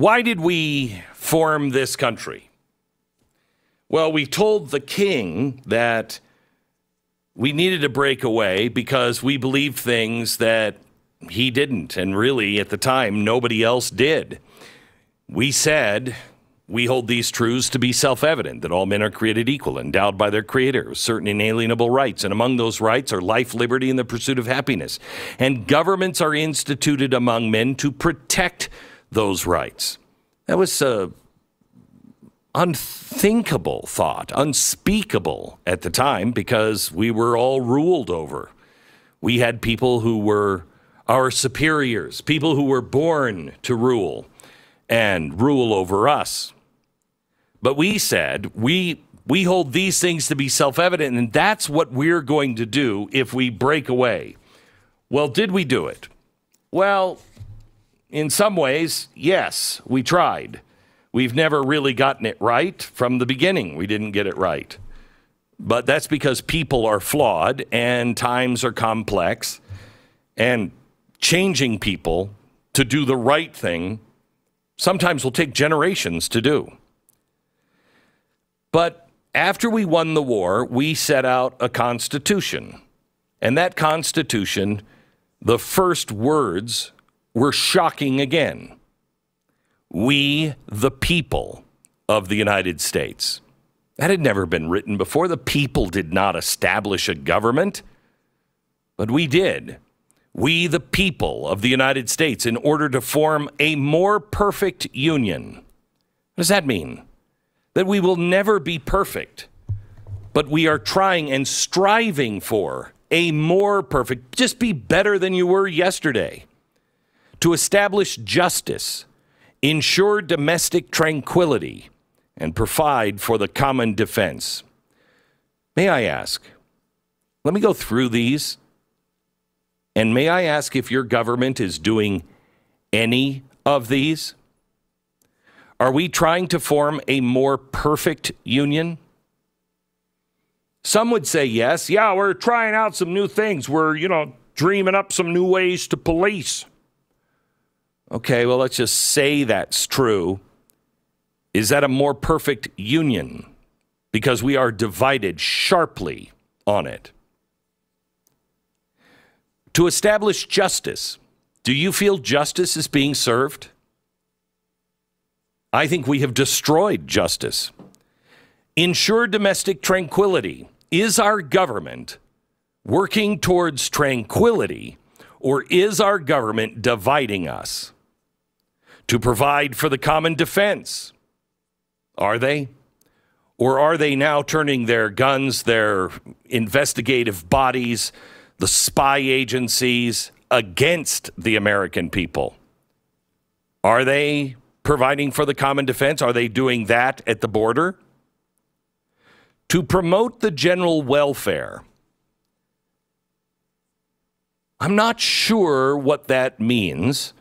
why did we form this country? Well, we told the king that we needed to break away because we believed things that he didn't. And really, at the time, nobody else did. We said we hold these truths to be self evident that all men are created equal, endowed by their Creator with certain inalienable rights. And among those rights are life, liberty, and the pursuit of happiness. And governments are instituted among men to protect those rights. That was a unthinkable thought, unspeakable at the time because we were all ruled over. We had people who were our superiors, people who were born to rule and rule over us. But we said we we hold these things to be self-evident and that's what we're going to do if we break away. Well, did we do it? Well, in some ways, yes, we tried. We've never really gotten it right from the beginning. We didn't get it right. But that's because people are flawed and times are complex. And changing people to do the right thing sometimes will take generations to do. But after we won the war, we set out a constitution. And that constitution, the first words were shocking again. We, the people of the United States. That had never been written before. The people did not establish a government, but we did we, the people of the United States, in order to form a more perfect union. What does that mean? That we will never be perfect, but we are trying and striving for a more perfect, just be better than you were yesterday. To establish justice, ensure domestic tranquility, and provide for the common defense. May I ask? Let me go through these and may I ask if your government is doing any of these? Are we trying to form a more perfect union? Some would say yes. Yeah, we're trying out some new things. We're, you know, dreaming up some new ways to police. Okay, well, let's just say that's true. Is that a more perfect union? Because we are divided sharply on it to establish justice. Do you feel justice is being served? I think we have destroyed justice. Ensure domestic tranquility. Is our government working towards tranquility or is our government dividing us? To provide for the common defense. Are they? Or are they now turning their guns, their investigative bodies, the spy agencies against the American people. Are they providing for the common defense? Are they doing that at the border? To promote the general welfare. I'm not sure what that means,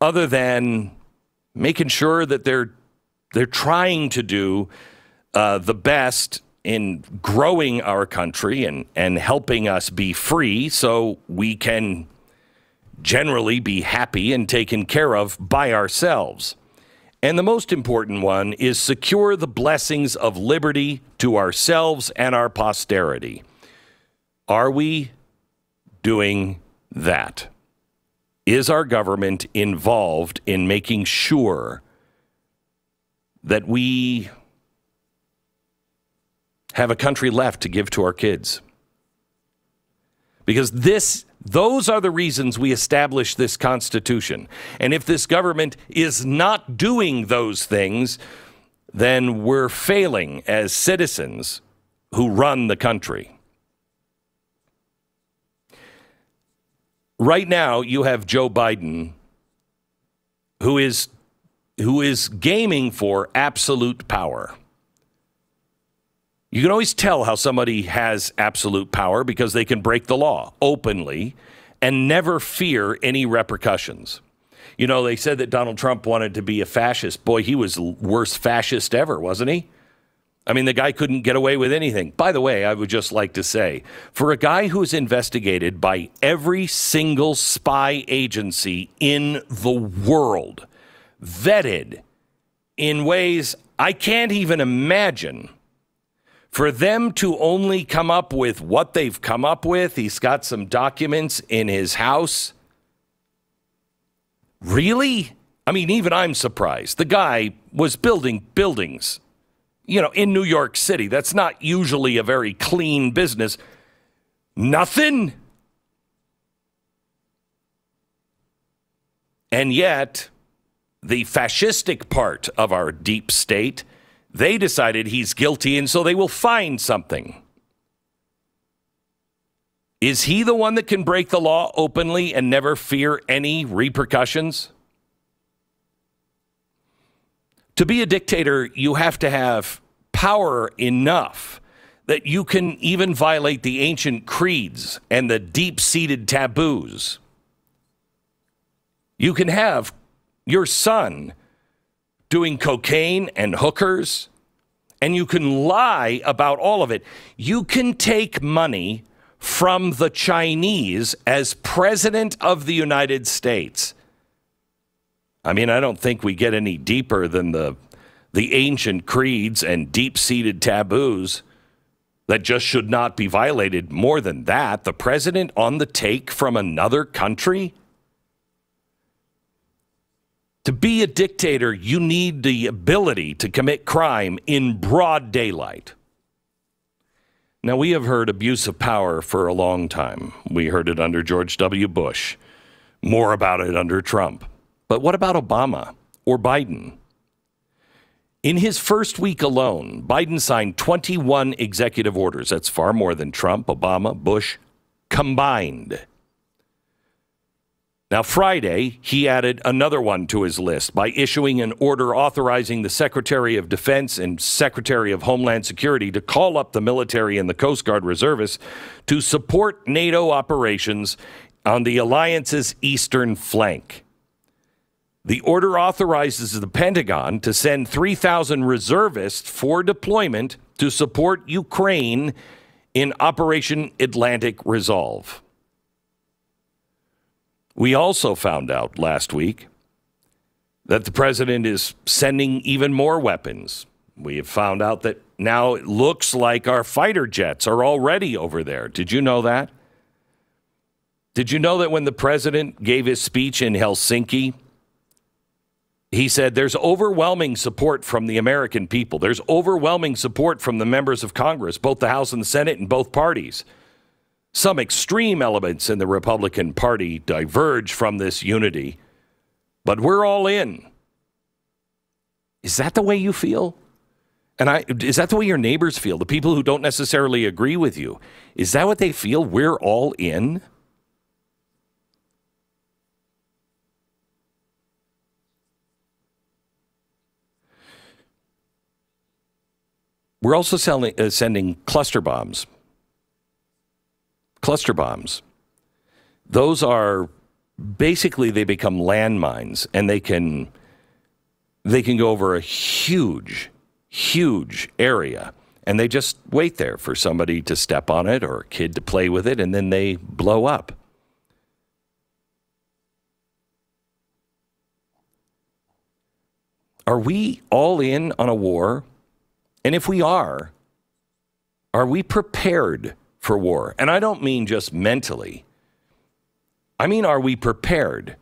other than making sure that they're they're trying to do uh, the best in growing our country and, and helping us be free so we can generally be happy and taken care of by ourselves. And the most important one is secure the blessings of liberty to ourselves and our posterity. Are we doing that? Is our government involved in making sure that we have a country left to give to our kids. Because this those are the reasons we established this constitution. And if this government is not doing those things, then we're failing as citizens who run the country. Right now, you have Joe Biden who is who is gaming for absolute power. You can always tell how somebody has absolute power because they can break the law openly and never fear any repercussions. You know, they said that Donald Trump wanted to be a fascist. Boy, he was the worst fascist ever, wasn't he? I mean, the guy couldn't get away with anything. By the way, I would just like to say for a guy who's investigated by every single spy agency in the world, vetted in ways I can't even imagine. For them to only come up with what they've come up with, he's got some documents in his house. Really? I mean, even I'm surprised. The guy was building buildings, you know, in New York City. That's not usually a very clean business. Nothing? And yet, the fascistic part of our deep state, they decided he's guilty, and so they will find something. Is he the one that can break the law openly and never fear any repercussions? To be a dictator, you have to have power enough that you can even violate the ancient creeds and the deep seated taboos. You can have your son doing cocaine and hookers, and you can lie about all of it. You can take money from the Chinese as president of the United States. I mean, I don't think we get any deeper than the the ancient creeds and deep-seated taboos that just should not be violated. More than that, the president on the take from another country to be a dictator, you need the ability to commit crime in broad daylight. Now, we have heard abuse of power for a long time. We heard it under George W. Bush, more about it under Trump. But what about Obama or Biden? In his first week alone, Biden signed 21 executive orders. That's far more than Trump, Obama, Bush combined. Now, Friday, he added another one to his list by issuing an order authorizing the Secretary of Defense and Secretary of Homeland Security to call up the military and the Coast Guard reservists to support NATO operations on the alliance's eastern flank. The order authorizes the Pentagon to send 3,000 reservists for deployment to support Ukraine in Operation Atlantic Resolve. We also found out last week that the president is sending even more weapons. We have found out that now it looks like our fighter jets are already over there. Did you know that? Did you know that when the president gave his speech in Helsinki, he said there's overwhelming support from the American people. There's overwhelming support from the members of Congress, both the House and the Senate, and both parties. Some extreme elements in the Republican Party diverge from this unity, but we're all in. Is that the way you feel? And I, is that the way your neighbors feel? The people who don't necessarily agree with you. Is that what they feel? We're all in? We're also selling, uh, sending cluster bombs cluster bombs. Those are basically they become landmines and they can they can go over a huge huge area and they just wait there for somebody to step on it or a kid to play with it and then they blow up. Are we all in on a war? And if we are, are we prepared for war. And I don't mean just mentally, I mean, are we prepared?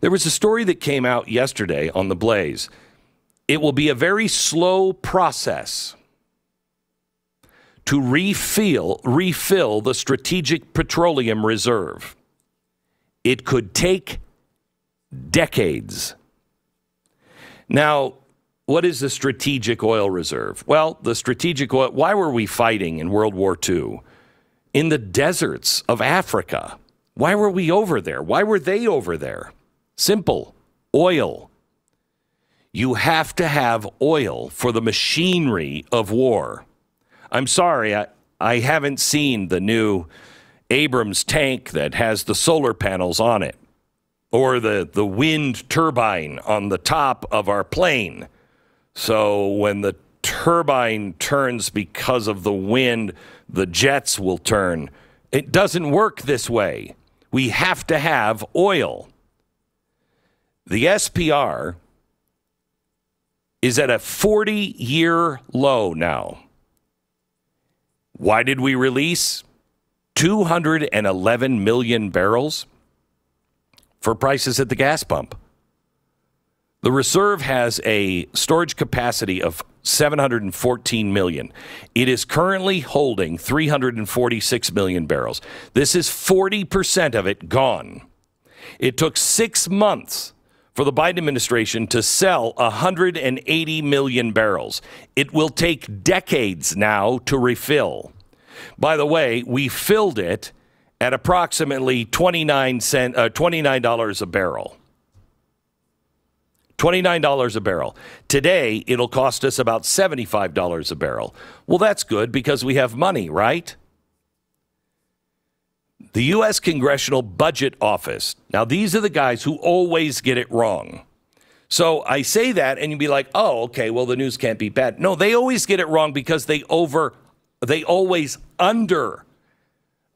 There was a story that came out yesterday on The Blaze. It will be a very slow process to refill, refill the Strategic Petroleum Reserve. It could take decades. Now, what is the strategic oil reserve? Well, the strategic oil, why were we fighting in World War II? In the deserts of Africa. Why were we over there? Why were they over there? Simple oil. You have to have oil for the machinery of war. I'm sorry, I, I haven't seen the new Abrams tank that has the solar panels on it or the, the wind turbine on the top of our plane. So when the turbine turns because of the wind, the jets will turn. It doesn't work this way. We have to have oil. The SPR is at a 40 year low now. Why did we release 211 million barrels for prices at the gas pump? The reserve has a storage capacity of 714 million. It is currently holding 346 million barrels. This is 40% of it gone. It took six months for the Biden administration to sell 180 million barrels. It will take decades now to refill. By the way, we filled it at approximately 29 cent, uh, $29 a barrel. $29 a barrel. Today, it'll cost us about $75 a barrel. Well, that's good because we have money, right? The U.S. Congressional Budget Office. Now, these are the guys who always get it wrong. So I say that, and you'd be like, "Oh, okay. Well, the news can't be bad." No, they always get it wrong because they over, they always under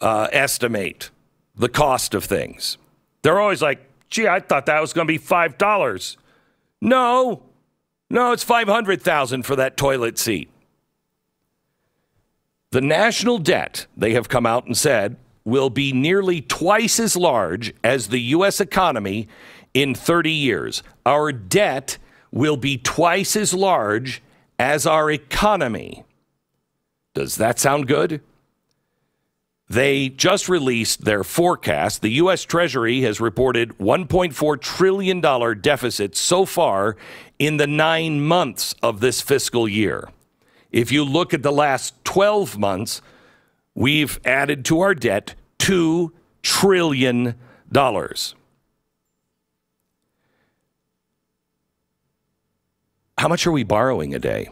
uh, estimate the cost of things. They're always like, "Gee, I thought that was going to be five dollars." No, no, it's five hundred thousand for that toilet seat. The national debt, they have come out and said, will be nearly twice as large as the U.S. economy in 30 years. Our debt will be twice as large as our economy. Does that sound good? They just released their forecast. The U.S. Treasury has reported $1.4 trillion deficit so far in the nine months of this fiscal year. If you look at the last 12 months, we've added to our debt $2 trillion. How much are we borrowing a day?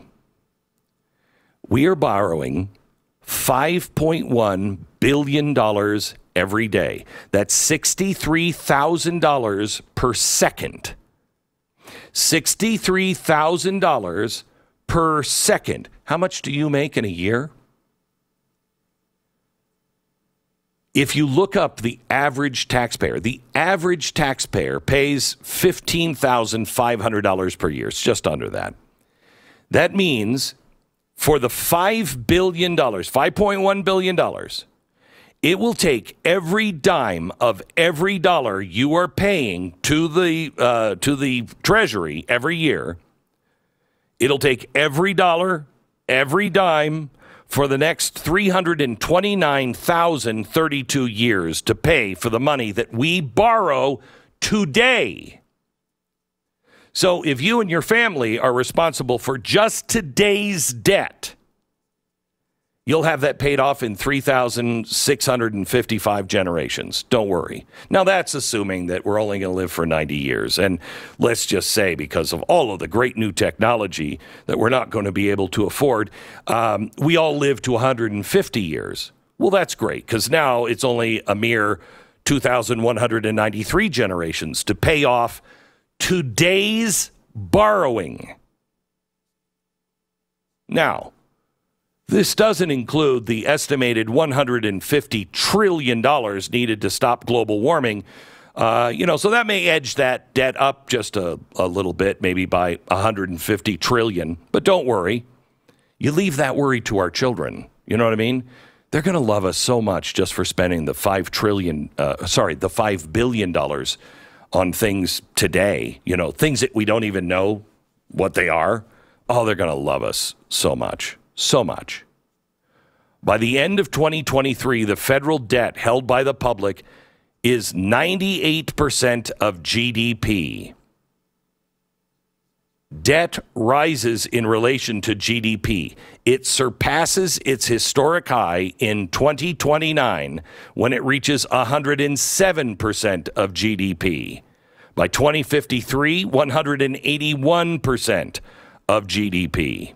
We are borrowing $5.1 billion dollars every day. That's $63,000 per second. $63,000 per second. How much do you make in a year? If you look up the average taxpayer, the average taxpayer pays $15,500 per year. It's just under that. That means for the $5 billion, $5.1 billion, it will take every dime of every dollar you are paying to the, uh, to the Treasury every year. It'll take every dollar, every dime, for the next 329,032 years to pay for the money that we borrow today. So if you and your family are responsible for just today's debt, You'll have that paid off in 3,655 generations. Don't worry. Now, that's assuming that we're only going to live for 90 years. And let's just say, because of all of the great new technology that we're not going to be able to afford, um, we all live to 150 years. Well, that's great, because now it's only a mere 2,193 generations to pay off today's borrowing. Now, this doesn't include the estimated $150 trillion needed to stop global warming. Uh, you know, so that may edge that debt up just a, a little bit, maybe by 150 trillion. But don't worry, you leave that worry to our children. You know what I mean? They're going to love us so much just for spending the five trillion, uh, sorry, the five billion dollars on things today. You know, things that we don't even know what they are. Oh, they're going to love us so much so much. By the end of 2023, the federal debt held by the public is 98% of GDP. Debt rises in relation to GDP. It surpasses its historic high in 2029 when it reaches 107% of GDP. By 2053, 181% of GDP.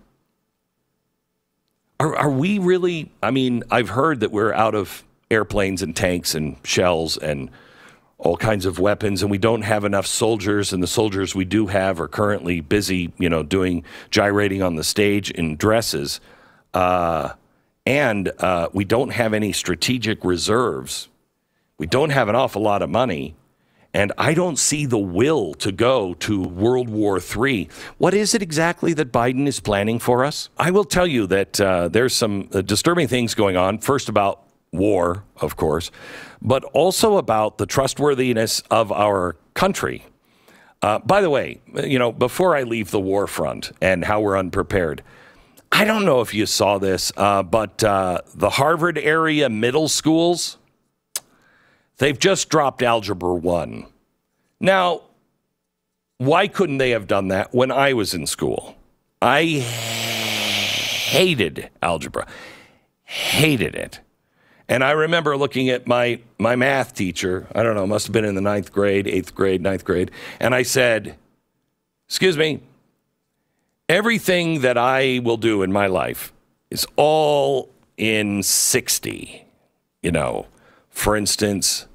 Are, are we really? I mean, I've heard that we're out of airplanes and tanks and shells and all kinds of weapons, and we don't have enough soldiers. And the soldiers we do have are currently busy, you know, doing gyrating on the stage in dresses. Uh, and uh, we don't have any strategic reserves. We don't have an awful lot of money. And I don't see the will to go to World War III. What is it exactly that Biden is planning for us? I will tell you that uh, there's some uh, disturbing things going on. First, about war, of course, but also about the trustworthiness of our country. Uh, by the way, you know, before I leave the war front and how we're unprepared, I don't know if you saw this, uh, but uh, the Harvard area middle schools, they've just dropped Algebra 1. Now, why couldn't they have done that when I was in school? I hated algebra, hated it. And I remember looking at my, my math teacher, I don't know, must have been in the ninth grade, eighth grade, ninth grade, and I said, Excuse me, everything that I will do in my life is all in 60. You know, for instance,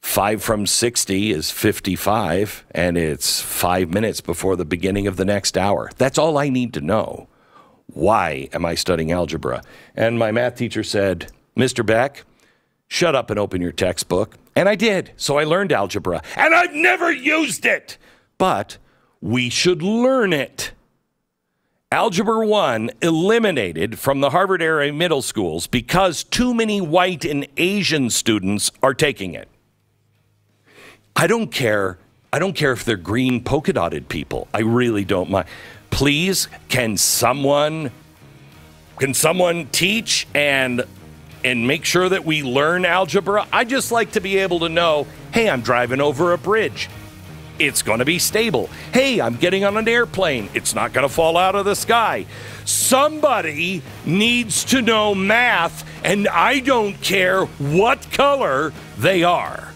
five from 60 is 55, and it's five minutes before the beginning of the next hour. That's all I need to know. Why am I studying algebra? And my math teacher said, Mr. Beck, shut up and open your textbook. And I did. So I learned algebra, and I've never used it. But we should learn it. Algebra 1 eliminated from the Harvard area middle schools because too many white and Asian students are taking it. I don't care. I don't care if they're green polka dotted people. I really don't mind. Please, can someone can someone teach and and make sure that we learn algebra? I just like to be able to know, hey, I'm driving over a bridge it's going to be stable. Hey, I'm getting on an airplane. It's not going to fall out of the sky. Somebody needs to know math, and I don't care what color they are.